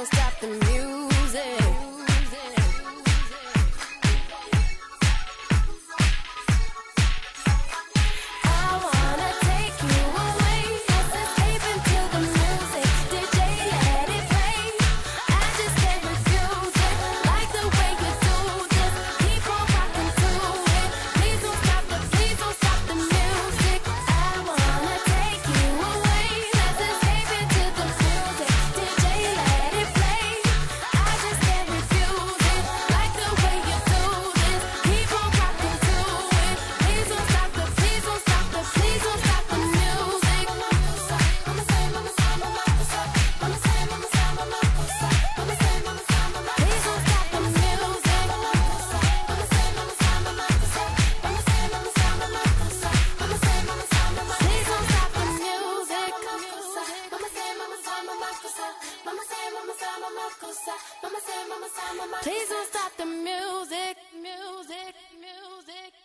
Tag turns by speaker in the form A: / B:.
A: Don't stop the music. Please don't stop the music, music, music.